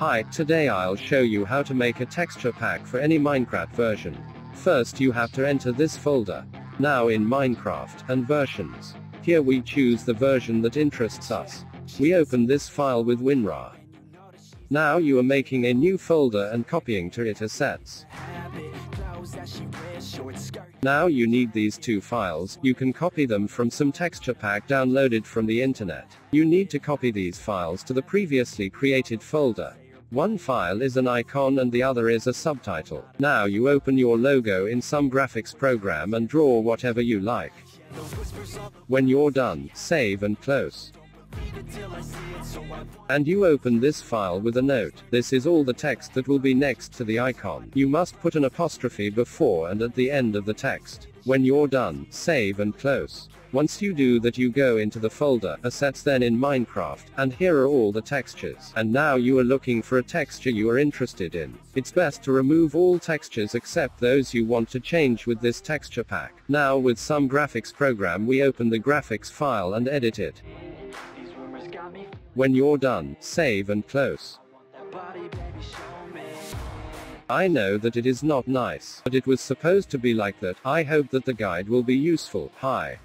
Hi, today I'll show you how to make a texture pack for any Minecraft version. First you have to enter this folder. Now in Minecraft, and versions. Here we choose the version that interests us. We open this file with WinRAR. Now you are making a new folder and copying to it assets. Now you need these two files, you can copy them from some texture pack downloaded from the internet. You need to copy these files to the previously created folder. One file is an icon and the other is a subtitle. Now you open your logo in some graphics program and draw whatever you like. When you're done, save and close. And you open this file with a note. This is all the text that will be next to the icon. You must put an apostrophe before and at the end of the text. When you're done, save and close. Once you do that you go into the folder, assets then in Minecraft, and here are all the textures. And now you are looking for a texture you are interested in. It's best to remove all textures except those you want to change with this texture pack. Now with some graphics program we open the graphics file and edit it. When you're done, save and close. I know that it is not nice, but it was supposed to be like that. I hope that the guide will be useful. Hi.